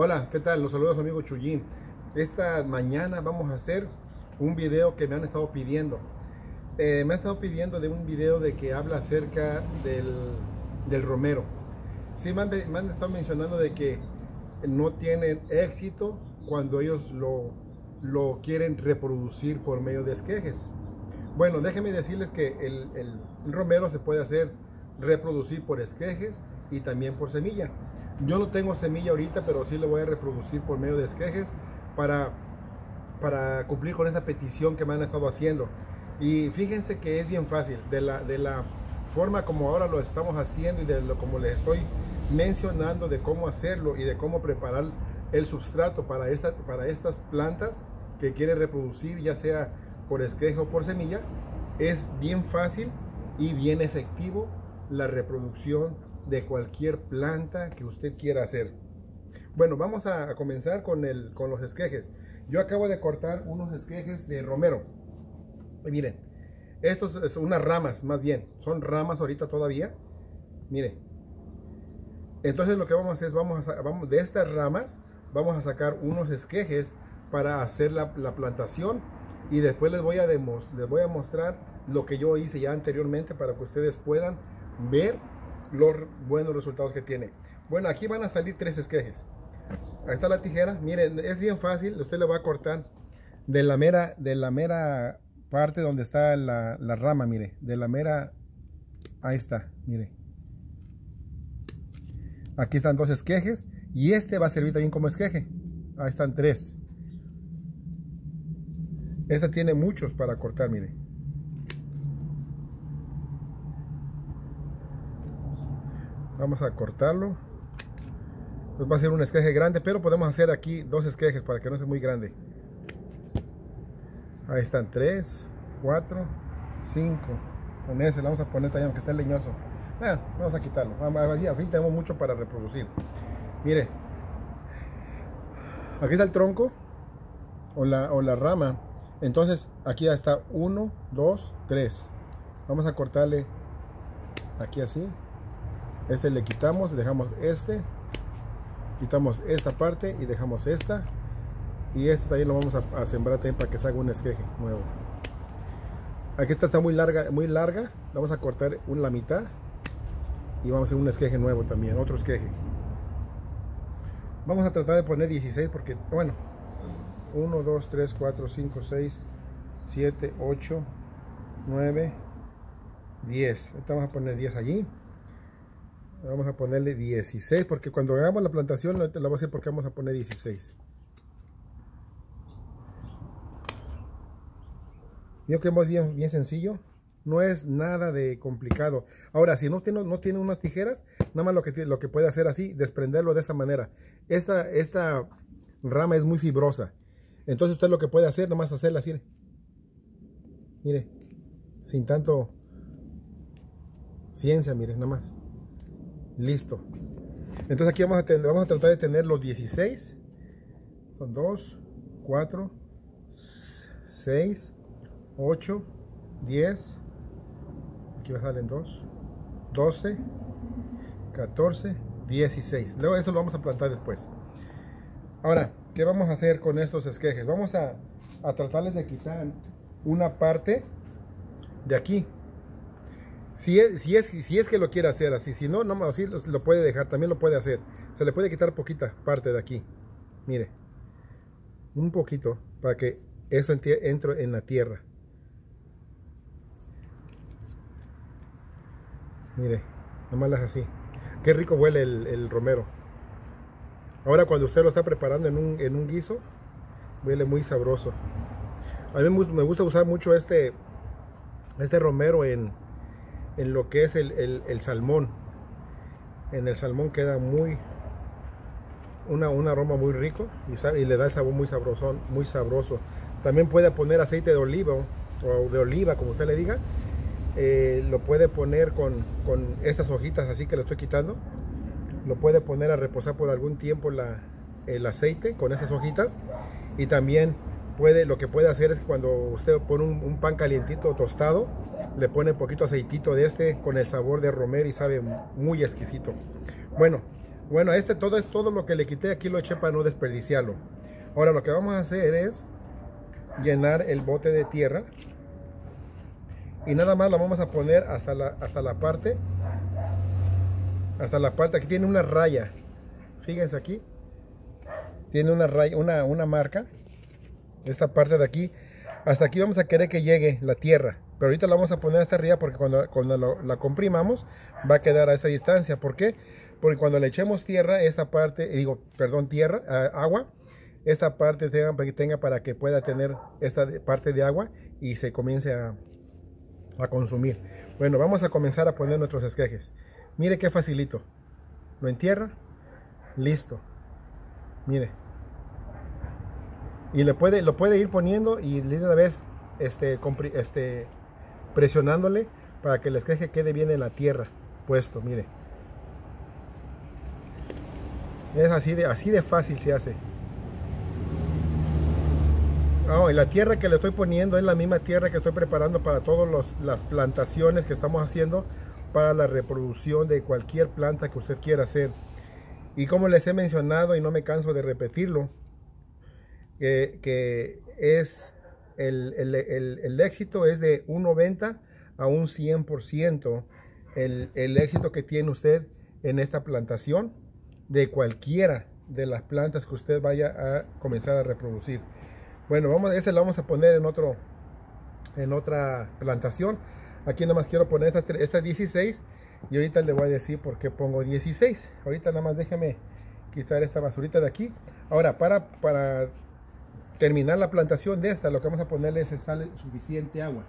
Hola, ¿qué tal? Los saludos amigo Chuyín. Esta mañana vamos a hacer un video que me han estado pidiendo. Eh, me han estado pidiendo de un video de que habla acerca del, romero. Sí, me han, me han, estado mencionando de que no tienen éxito cuando ellos lo, lo quieren reproducir por medio de esquejes. Bueno, déjenme decirles que el, el romero se puede hacer reproducir por esquejes y también por semilla. Yo no tengo semilla ahorita, pero sí lo voy a reproducir por medio de esquejes para, para cumplir con esa petición que me han estado haciendo. Y fíjense que es bien fácil, de la, de la forma como ahora lo estamos haciendo y de lo como les estoy mencionando de cómo hacerlo y de cómo preparar el substrato para, esta, para estas plantas que quieren reproducir, ya sea por esqueje o por semilla, es bien fácil y bien efectivo la reproducción de cualquier planta que usted quiera hacer. Bueno, vamos a, comenzar con, el, con los esquejes. Yo acabo de cortar unos esquejes de romero. Miren, estos son unas ramas, más bien. Son ramas ahorita todavía. Miren. Entonces lo que vamos a hacer es, vamos a, vamos, de estas ramas, vamos a sacar unos esquejes para hacer la, plantación. Y después les voy, a les voy a mostrar lo que yo hice ya anteriormente para que ustedes puedan ver los buenos resultados que tiene. Bueno, aquí van a salir tres esquejes. Ahí está la tijera. Miren, es bien fácil. Usted le va a cortar de la mera, de la mera parte donde está la, rama, mire. De la mera... Ahí está, mire. Aquí están dos esquejes. Y este va a servir también como esqueje. Ahí están tres. Esta tiene muchos para cortar, mire. Vamos a cortarlo. Pues va a ser un esqueje grande pero podemos hacer aquí dos esquejes para que no sea muy grande. Ahí están 3 4 5 con ese le vamos a poner también aunque esté leñoso. Ah, vamos a quitarlo. Al fin tenemos mucho para reproducir. Mire aquí está el tronco o la, o la rama. Entonces aquí ya está. 1 2 3 vamos a cortarle aquí así este le quitamos dejamos este quitamos esta parte y dejamos esta. Y este también lo vamos a, sembrar también para que salga un esqueje nuevo. Aquí esta está muy larga muy larga. Vamos a cortar una la mitad y vamos a hacer un esqueje nuevo también otro esqueje. Vamos a tratar de poner 16 porque bueno 1 2 3 4 5 6 7 8 9 10 vamos a poner 10 allí Vamos a ponerle 16 porque cuando hagamos la plantación la voy a hacer porque vamos a poner 16. Vio que es bien, bien sencillo. No es nada de complicado. Ahora, si no tiene, no tiene unas tijeras, nada más lo que, lo que puede hacer así, desprenderlo de esta manera. Esta, esta rama es muy fibrosa. Entonces usted lo que puede hacer, nada más hacerla así. Mire, sin tanto ciencia, mire, nada más. Listo. Entonces aquí vamos a, tener, vamos a tratar de tener los 16. Son 2, 4, 6, 8, 10. Aquí salir 2, 12, 14, 16. Luego eso lo vamos a plantar después. Ahora, ¿qué vamos a hacer con estos esquejes? Vamos a, a tratarles de quitar una parte de aquí si es, si, es, si es que lo quiere hacer así, si no, no así lo, puede dejar, también lo puede hacer. Se le puede quitar poquita parte de aquí. Mire, un poquito para que esto entre en la tierra. Mire, nomás es así. Qué rico huele el, romero. Ahora cuando usted lo está preparando en un, en un guiso, huele muy sabroso. A mí me gusta usar mucho este, este romero en, en lo que es el, salmón. En el salmón queda muy una, un aroma muy rico y, le da el sabor muy sabroso, muy sabroso. También puede poner aceite de oliva o de oliva, como usted le diga. Eh, lo puede poner con, estas hojitas así que le estoy quitando. Lo puede poner a reposar por algún tiempo la, el aceite con esas hojitas. Y también puede, lo que puede hacer es que cuando usted pone un, pan calientito tostado, le pone un poquito aceitito de este con el sabor de romero y sabe muy exquisito. Bueno, Bueno, este todo es todo lo que le quité aquí lo eché para no desperdiciarlo. Ahora lo que vamos a hacer es llenar el bote de tierra y nada más lo vamos a poner hasta la, hasta la parte hasta la parte aquí tiene una raya fíjense aquí tiene una raya una, una marca esta parte de aquí hasta aquí vamos a querer que llegue la tierra pero ahorita la vamos a poner hasta arriba porque cuando, cuando la comprimamos va a quedar a esta distancia ¿por qué? porque cuando le echemos tierra esta parte digo perdón tierra agua esta parte tenga, tenga para que pueda tener esta parte de agua y se comience a, a consumir. Bueno, vamos a comenzar a poner nuestros esquejes. Mire qué facilito. Lo entierra. Listo. Mire. Y le puede, lo puede ir poniendo y de una vez este, este, presionándole para que el esqueje quede bien en la tierra puesto. Mire. Es así de, así de fácil se hace. Oh, y la tierra que le estoy poniendo es la misma tierra que estoy preparando para todas las plantaciones que estamos haciendo para la reproducción de cualquier planta que usted quiera hacer. Y como les he mencionado y no me canso de repetirlo, que es el, el, éxito es de un 90 a un 100% el, el éxito que tiene usted en esta plantación de cualquiera de las plantas que usted vaya a comenzar a reproducir. Bueno, vamos, ese lo vamos a poner en otro, en otra plantación. Aquí nada más quiero poner esta, esta 16 y ahorita le voy a decir por qué pongo 16. Ahorita nada más déjeme quitar esta basurita de aquí. Ahora, para, para terminar la plantación de esta, lo que vamos a ponerle es sale suficiente agua.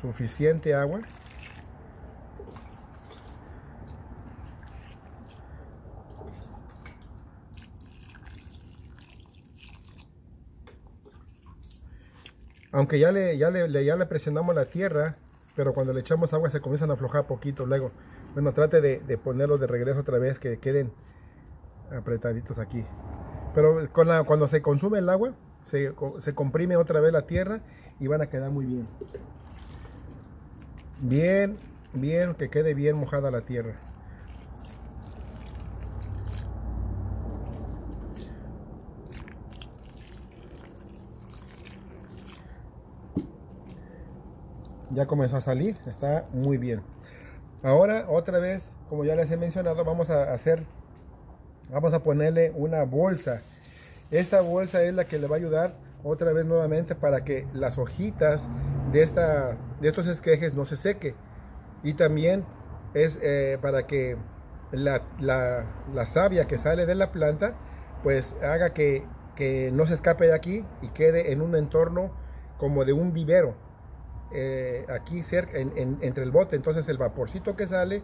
Suficiente agua. Aunque ya le, ya le, ya le presionamos la tierra, pero cuando le echamos agua se comienzan a aflojar poquito luego. Bueno, trate de, de ponerlos de regreso otra vez, que queden apretaditos aquí. Pero cuando se consume el agua, se, se comprime otra vez la tierra y van a quedar muy bien. Bien, bien, que quede bien mojada la tierra. ya comenzó a salir, está muy bien. Ahora, otra vez, como ya les he mencionado, vamos a hacer, vamos a ponerle una bolsa. Esta bolsa es la que le va a ayudar otra vez nuevamente para que las hojitas de, esta, de estos esquejes no se seque. Y también es eh, para que la, la, savia que sale de la planta, pues haga que, que no se escape de aquí y quede en un entorno como de un vivero eh, aquí cerca, entre el bote. Entonces el vaporcito que sale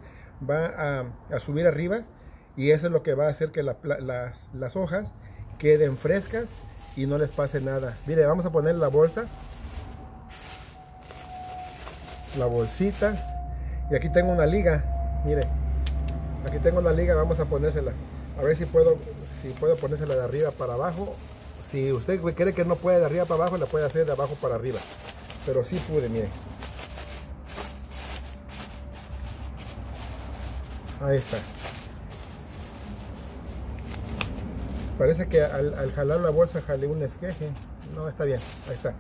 va a, subir arriba y eso es lo que va a hacer que las, hojas queden frescas y no les pase nada. Mire, vamos a poner la bolsa. La bolsita. Y aquí tengo una liga. Mire, aquí tengo una liga. Vamos a ponérsela. A ver si puedo, si puedo ponérsela de arriba para abajo. Si usted cree que no puede de arriba para abajo, la puede hacer de abajo para arriba pero sí pude, miren. Ahí está. Parece que al, jalar la bolsa jalé un esqueje. No, está bien. Ahí está.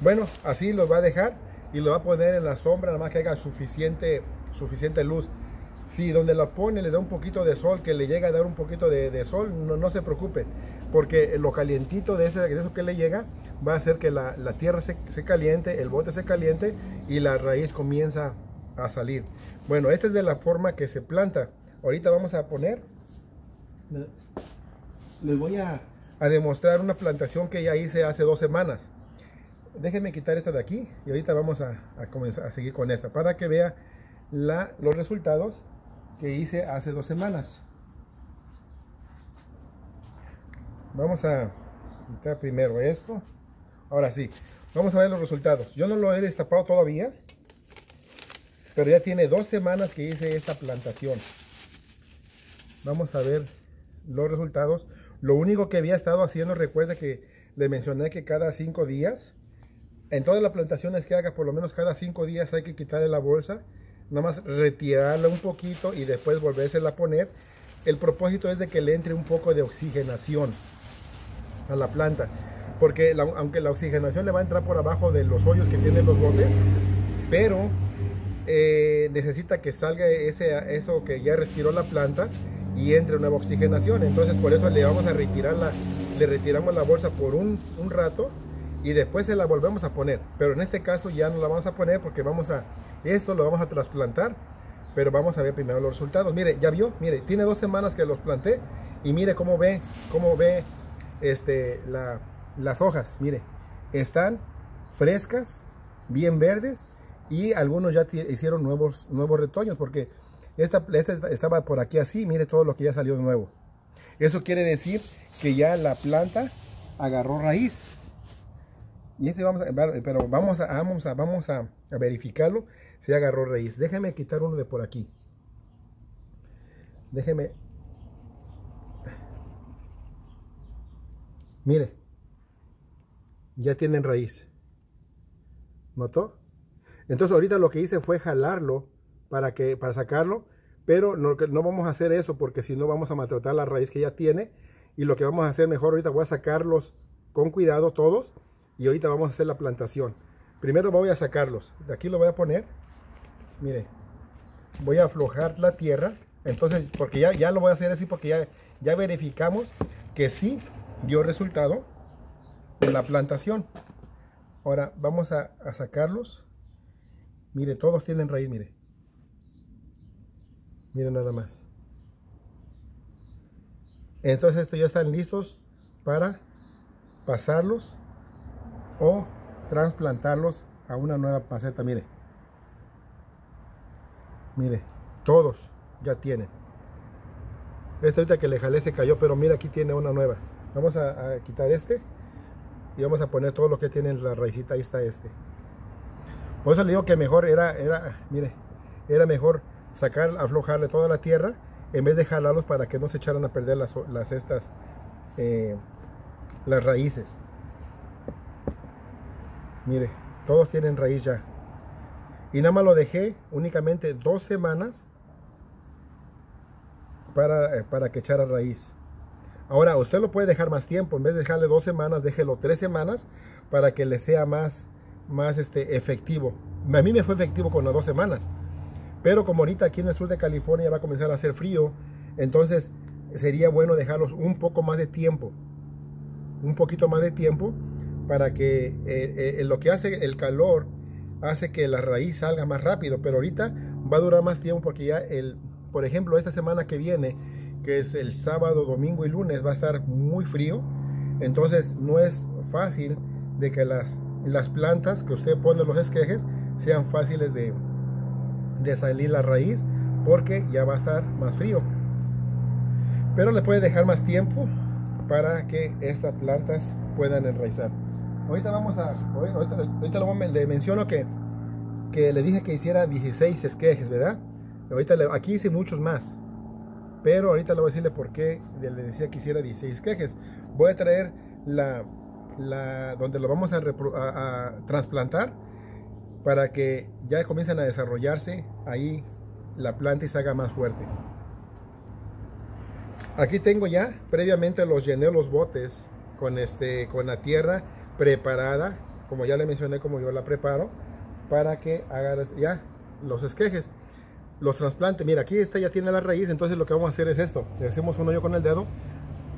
Bueno, así lo va a dejar y lo va a poner en la sombra, nada más que haga suficiente, suficiente luz. Si donde lo pone le da un poquito de sol, que le llega a dar un poquito de, sol, no, no, se preocupe, porque lo calientito de, eso que le llega va a hacer que la, tierra se, caliente, el bote se caliente y la raíz comienza a salir. Bueno, esta es de la forma que se planta. Ahorita vamos a poner, les voy a, demostrar una plantación que ya hice hace dos semanas. Déjenme quitar esta de aquí y ahorita vamos a, comenzar a seguir con esta para que vea la, los resultados que hice hace dos semanas. Vamos a quitar primero esto. Ahora sí, vamos a ver los resultados. Yo no lo he destapado todavía, pero ya tiene dos semanas que hice esta plantación. Vamos a ver los resultados. Lo único que había estado haciendo, recuerda que le mencioné que cada cinco días, en todas las plantaciones que haga, por lo menos cada cinco días hay que quitarle la bolsa, nada más retirarla un poquito y después volvérsela a poner el propósito es de que le entre un poco de oxigenación a la planta. Porque aunque la oxigenación le va a entrar por abajo de los hoyos que tienen los botes, pero eh, necesita que salga ese, eso que ya respiró la planta y entre nueva oxigenación. Entonces por eso le vamos a retirar la, le retiramos la bolsa por un, un rato y después se la volvemos a poner. Pero en este caso ya no la vamos a poner porque vamos a, esto lo vamos a trasplantar, pero vamos a ver primero los resultados. Mire, ya vio, mire, tiene dos semanas que los planté y mire cómo ve, cómo ve este, la, las hojas, mire, están frescas, bien verdes y algunos ya hicieron nuevos, nuevos retoños porque esta, esta estaba por aquí así, mire todo lo que ya salió nuevo. Eso quiere decir que ya la planta agarró raíz. Y este vamos a, pero vamos a, vamos a, vamos a, verificarlo si agarró raíz. Déjeme quitar uno de por aquí. Déjeme. Mire. Ya tienen raíz. ¿Notó? Entonces ahorita lo que hice fue jalarlo para, que, para sacarlo. Pero no, no vamos a hacer eso porque si no vamos a maltratar la raíz que ya tiene. Y lo que vamos a hacer mejor ahorita voy a sacarlos con cuidado todos y ahorita vamos a hacer la plantación. Primero voy a sacarlos. De aquí lo voy a poner. Mire, voy a aflojar la tierra. Entonces, porque ya, ya lo voy a hacer así porque ya, ya verificamos que sí dio resultado en la plantación. Ahora vamos a, a sacarlos. Mire, todos tienen raíz, mire. Miren nada más. Entonces estos ya están listos para pasarlos o trasplantarlos a una nueva maceta. Mire, mire, todos ya tienen. Este ahorita que le jalé se cayó, pero mira aquí tiene una nueva. Vamos a, quitar este y vamos a poner todo lo que tiene en la raicita. Ahí está este. Por eso le digo que mejor era, era, mire, era mejor sacar, aflojarle toda la tierra en vez de jalarlos para que no se echaran a perder las, las estas, eh, las raíces. Mire, todos tienen raíz ya. Y nada más lo dejé únicamente dos semanas para, eh, para que echara raíz. Ahora, usted lo puede dejar más tiempo. En vez de dejarle dos semanas, déjelo tres semanas para que le sea más, más este, efectivo. A mí me fue efectivo con las dos semanas. Pero como ahorita aquí en el sur de California va a comenzar a hacer frío, entonces sería bueno dejarlos un poco más de tiempo. Un poquito más de tiempo para que eh, eh, lo que hace el calor hace que la raíz salga más rápido, pero ahorita va a durar más tiempo porque ya el, por ejemplo, esta semana que viene, que es el sábado, domingo y lunes, va a estar muy frío, entonces no es fácil de que las, las plantas que usted pone los esquejes sean fáciles de, de salir la raíz porque ya va a estar más frío. Pero le puede dejar más tiempo para que estas plantas puedan enraizar. Ahorita vamos a, ahorita, ahorita le menciono que, que le dije que hiciera 16 esquejes, ¿verdad? Ahorita aquí hice muchos más. Pero ahorita le voy a decirle por qué le decía que hiciera 16 esquejes. Voy a traer la, la donde lo vamos a, a, trasplantar para que ya comiencen a desarrollarse ahí la planta y se haga más fuerte. Aquí tengo ya, previamente los llené los botes con, este, con la tierra preparada, como ya le mencioné como yo la preparo, para que haga ya los esquejes, los trasplantes. Mira, aquí esta ya tiene la raíz, entonces lo que vamos a hacer es esto. Le hacemos un hoyo con el dedo,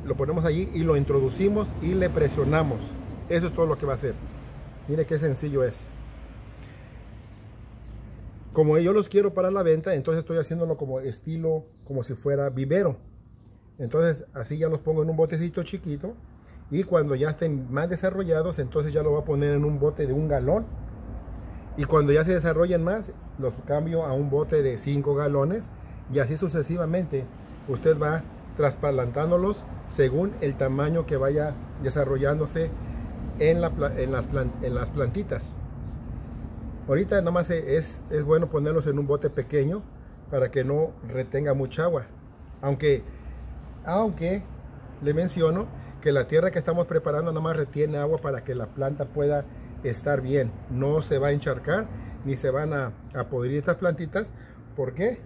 lo ponemos allí y lo introducimos y le presionamos. Eso es todo lo que va a hacer. Mire qué sencillo es. Como yo los quiero para la venta, entonces estoy haciéndolo como estilo, como si fuera vivero. Entonces así ya los pongo en un botecito chiquito y cuando ya estén más desarrollados entonces ya lo voy a poner en un bote de un galón y cuando ya se desarrollen más los cambio a un bote de 5 galones y así sucesivamente usted va trasplantándolos según el tamaño que vaya desarrollándose en las plantitas ahorita nada más es, es bueno ponerlos en un bote pequeño para que no retenga mucha agua aunque aunque le menciono que la tierra que estamos preparando nada más retiene agua para que la planta pueda estar bien. No se va a encharcar ni se van a, a podrir estas plantitas. ¿Por qué?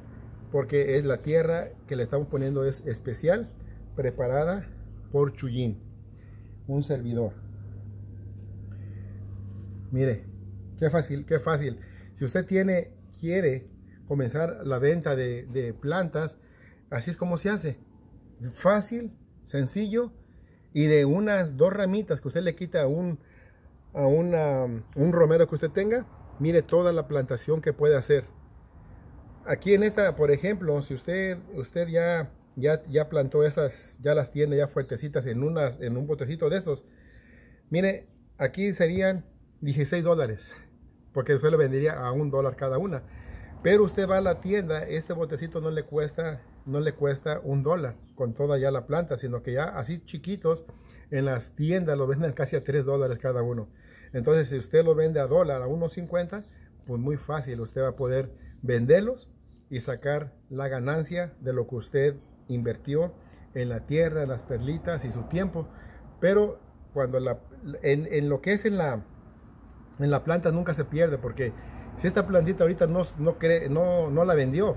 porque es la tierra que le estamos poniendo es especial, preparada por Chuyín, un servidor. Mire, qué fácil, qué fácil. Si usted tiene, quiere comenzar la venta de, plantas, así es como se hace. Fácil, sencillo y de unas dos ramitas que usted le quita a un, a un romero que usted tenga, mire toda la plantación que puede hacer. Aquí en esta, por ejemplo, si usted, usted ya, ya, ya plantó estas, ya las tiene ya fuertecitas en, unas, en un botecito de estos, mire, aquí serían 16 dólares, porque usted le vendería a un dólar cada una. Pero usted va a la tienda, este botecito no le cuesta, no le cuesta un dólar con toda ya la planta, sino que ya así chiquitos en las tiendas lo venden casi a 3 dólares cada uno. Entonces, si usted lo vende a dólar, a 1.50, pues muy fácil, usted va a poder venderlos y sacar la ganancia de lo que usted invirtió en la tierra, en las perlitas y su tiempo. Pero cuando la, en, lo que es en la, en la planta nunca se pierde, porque si esta plantita ahorita no, no, cree, no, no la vendió,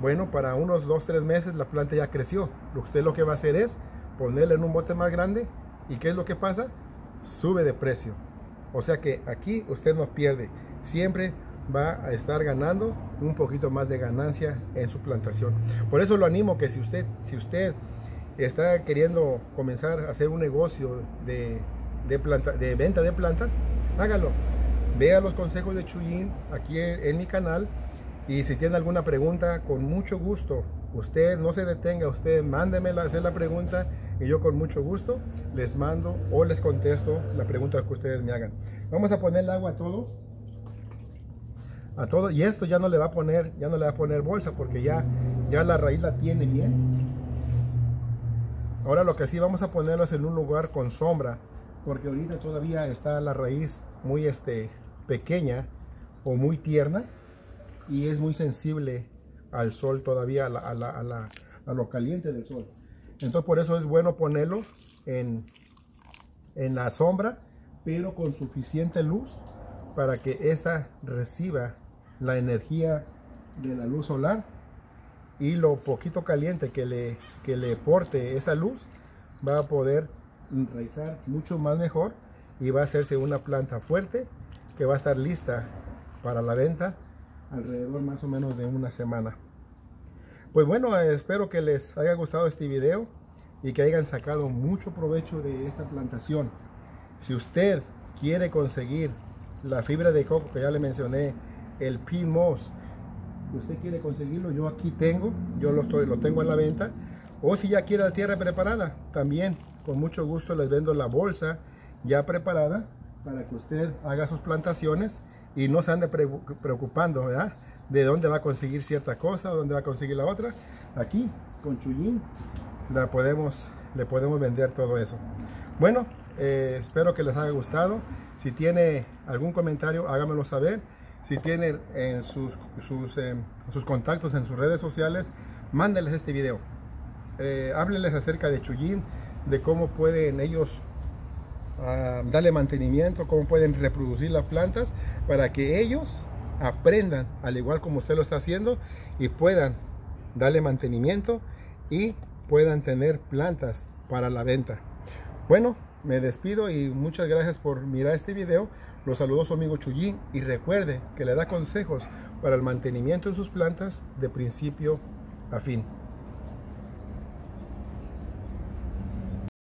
bueno, para unos 2, 3 meses la planta ya creció. Usted lo que va a hacer es ponerla en un bote más grande y ¿qué es lo que pasa? Sube de precio. O sea que aquí usted no pierde. Siempre va a estar ganando un poquito más de ganancia en su plantación. Por eso lo animo que si usted, si usted está queriendo comenzar a hacer un negocio de, de, planta, de venta de plantas, hágalo. Vea los consejos de Chuyin aquí en, mi canal y si tiene alguna pregunta, con mucho gusto, usted no se detenga, usted mándemela hacer la pregunta y yo con mucho gusto les mando o les contesto la pregunta que ustedes me hagan. Vamos a poner el agua a todos a todo y esto ya no le va a poner ya no le va a poner bolsa porque ya ya la raíz la tiene bien ahora lo que sí vamos a ponerlo es en un lugar con sombra porque ahorita todavía está la raíz muy este pequeña o muy tierna y es muy sensible al sol todavía a, la, a, lo caliente del sol. Entonces por eso es bueno ponerlo en, en la sombra pero con suficiente luz para que esta reciba la energía de la luz solar y lo poquito caliente que le, que le porte esa luz va a poder enraizar mucho más mejor y va a hacerse una planta fuerte que va a estar lista para la venta alrededor más o menos de una semana. Pues bueno, espero que les haya gustado este video y que hayan sacado mucho provecho de esta plantación. Si usted quiere conseguir la fibra de coco que ya le mencioné el PMOS. Usted quiere conseguirlo, yo aquí tengo, yo lo, estoy, lo tengo en la venta. O si ya quiere la tierra preparada, también con mucho gusto les vendo la bolsa ya preparada para que usted haga sus plantaciones y no se ande preocupando. De dónde va a conseguir cierta cosa, dónde va a conseguir la otra. Aquí, con Chuyín, la podemos, le podemos vender todo eso. Bueno, eh, espero que les haya gustado. Si tiene algún comentario, hágamelo saber. Si tienen en sus, sus, eh, sus contactos en sus redes sociales, mándenles este video. Eh, acerca de Chuyín, de cómo pueden ellos ah, darle mantenimiento, cómo pueden reproducir las plantas para que ellos aprendan, al igual como usted lo está haciendo, y puedan darle mantenimiento y puedan tener plantas para la venta. Bueno, me despido y muchas gracias por mirar este video. Los saludo su amigo Chuyín y recuerde que le da consejos para el mantenimiento de sus plantas de principio a fin.